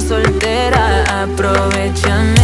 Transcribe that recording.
soltera, aprovechando